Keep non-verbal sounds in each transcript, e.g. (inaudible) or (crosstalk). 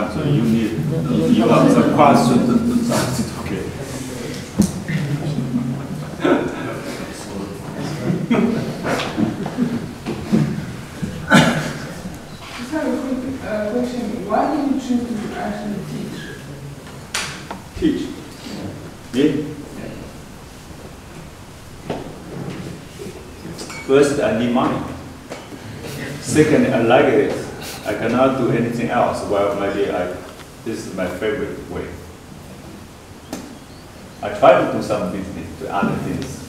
have the you have the question, okay. Just have a quick question. Why did you choose to actually teach? Teach? First, I need money. Second, I like it. I cannot do anything else. Well, maybe I, this is my favorite way. I try to do some business, do other things,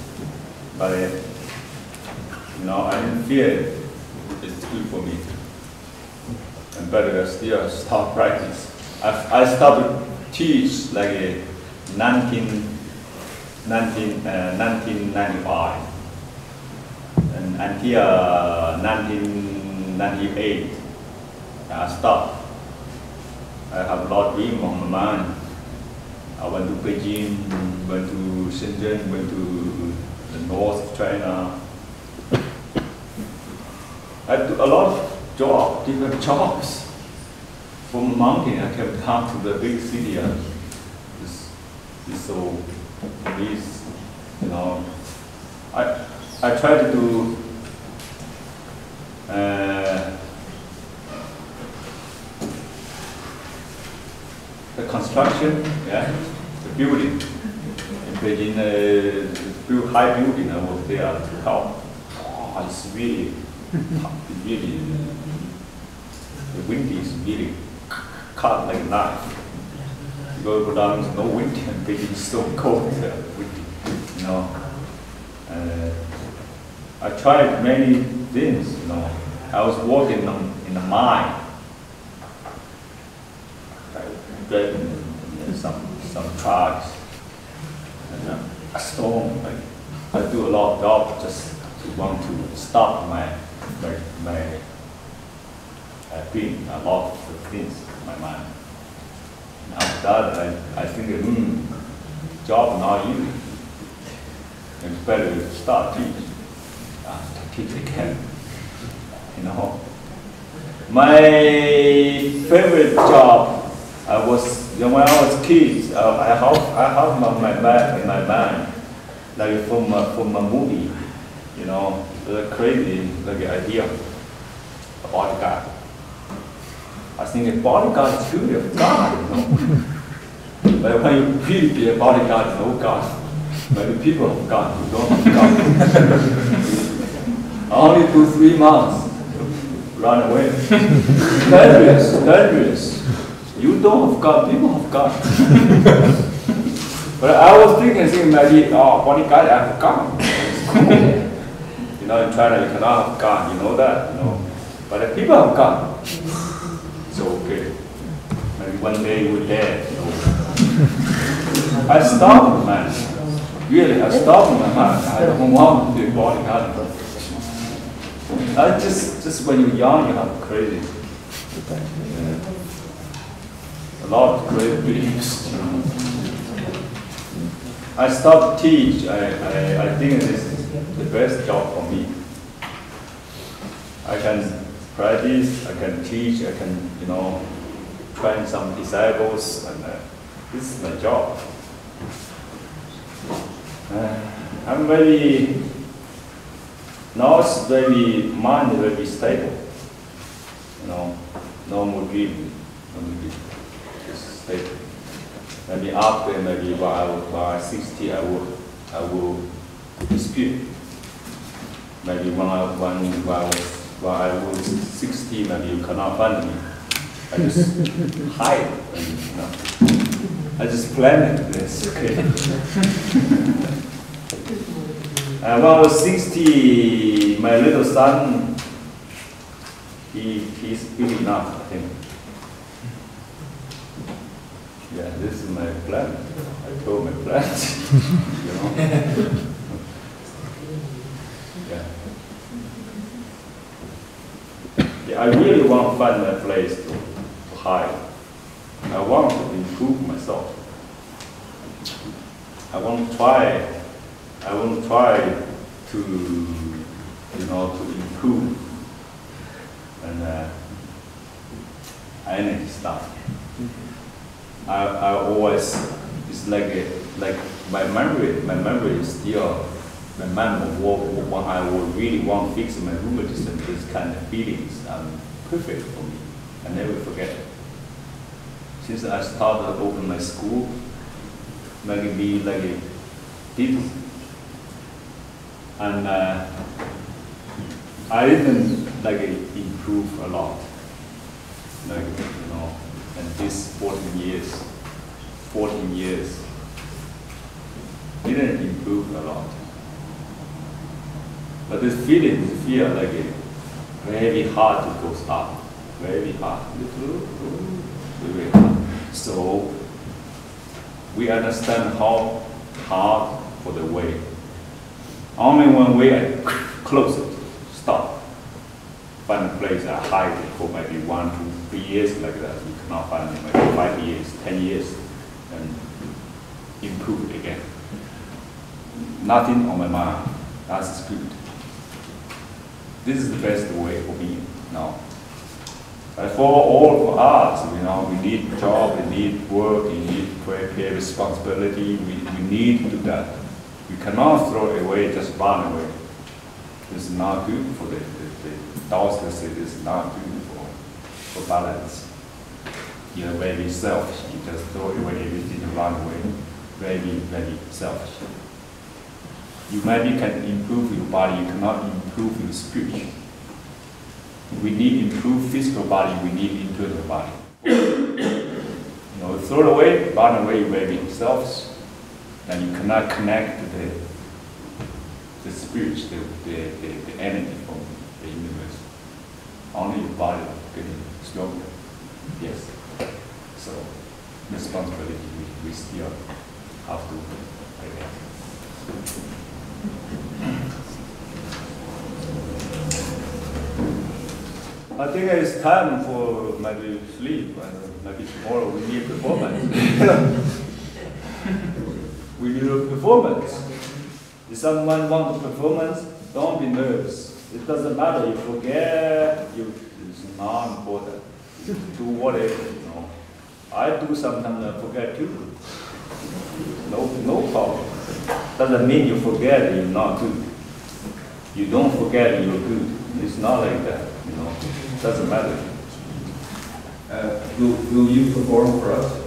but you know, I didn't feel it's good for me. And better still start practice. I, I started teach like 19, 19, uh, 1995 and until 1998, I stopped. I have a lot of dreams on my mind. I went to Beijing, went to Shenzhen, went to the north of China. I do a lot of jobs, different jobs. From mountain, I came down to the big city. So, please, you know, I, I try to do uh, the construction, yeah, the building. In Beijing, uh, high building, I was there to help. Oh, it's really, really, the wind is really cut like a knife. You go down, no wind, (laughs) and Beijing is so cold, uh, windy, you know. Uh, I tried many things, you know. I was working in, in the mine, driving some some trucks, and uh, a storm. Like I do a lot of job just to want to stop my my my uh, doing a lot of things in my mind. And after that, I I think, hmm, job not easy. It's better to start teaching teach again. You know, my favorite job I was when I was kid. Uh, I have I have my, my mind in my mind, like from a, from a movie. You know, the crazy like idea, a bodyguard. I think a bodyguard is truly God. You know, but when you really be a bodyguard, no God. But the people of God, you don't have God. (laughs) Only two, three months, run away. (laughs) dangerous, dangerous. You don't have God, people have God. (laughs) but I was thinking, thinking maybe, oh, bodyguard, I have God. (laughs) You know, in China, you cannot have God, you know that, you know. But people have God. It's (laughs) okay. Maybe one day you will dead, you know. I stopped, man. Really, I stopped my. I don't want to be bodyguard. I just, just when you're young, you have crazy. Yeah. A lot of great beliefs. I stopped teach. I, I, I think this is the best job for me. I can practice, I can teach, I can, you know, train some disciples, and uh, this is my job. Uh, I'm very now it's very, mind very stable. You know, no more dream, no more dream. Just stable. Maybe after, maybe while, while 60, I will, I will dispute. Maybe when I, when, while, while I was 60, maybe you cannot find me. I just hide, and, you know. I just planned this, okay? (laughs) Uh, when I was 60, my little son, he, he's big enough, I think. Yeah, this is my plan. I told my plan, (laughs) you know. yeah. yeah. I really want to find a place to, to hide. I want to improve myself. I want to try I want to try to, you know, to improve. And uh, energy stuff. I, I always, it's like, a, like my memory, my memory is still, my memory, of what, when I would really want to fix my rheumatism, this kind of feelings are perfect for me. I never forget. Since I started open my school, like be like people. And uh, I didn't like improve a lot. Like, and this 14 years, 14 years, didn't improve a lot. But this feeling, this feel like it very hard to go up, very hard. So we understand how hard for the way. Only when we I close it, stop. Find a place I hide for maybe one to three years like that. You cannot find it maybe five years, ten years, and improve it again. Nothing on my mind. That's good. This is the best way for me now. But for all for us, you know, we need job, we need work, we need prepare responsibility, we, we need to do that. We cannot throw away, just run away. It's not good for the, the, the Taoists say this is not good for, for balance. You're very selfish, you just throw away everything and run away. Very, very selfish. You maybe can improve your body, you cannot improve your spirit. We need improve physical body, we need internal body. you know, throw away, run away, you may be selfish, and you cannot connect the the spirit, the, the, the, the energy from the universe. Only your body getting stronger. Yes. So responsibility we, we still have to I. Think it's time for maybe sleep and maybe tomorrow we need a performance. (laughs) we need a performance. If someone wants a performance, don't be nervous. It doesn't matter. You forget. You, it's not important. do whatever. You know. I do sometimes. I forget too. No, no problem. Doesn't mean you forget you're not good. You don't forget you're good. It's not like that. You know. Doesn't matter. Uh, will, will you perform for us?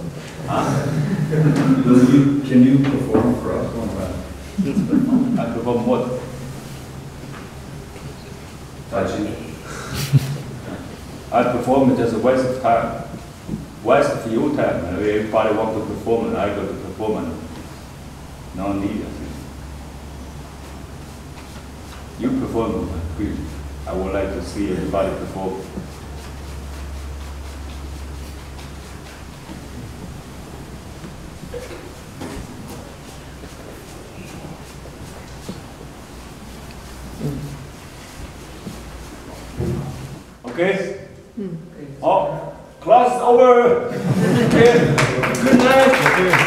Huh? (laughs) Will you, can you perform for us one time? I (laughs) perform what? Tai Chi? I perform just a waste of time. Waste of your time. Everybody want to perform and I go to perform and no need. I think. You perform good. I would like to see everybody perform. Okay? Oh, class over. Okay. Good night.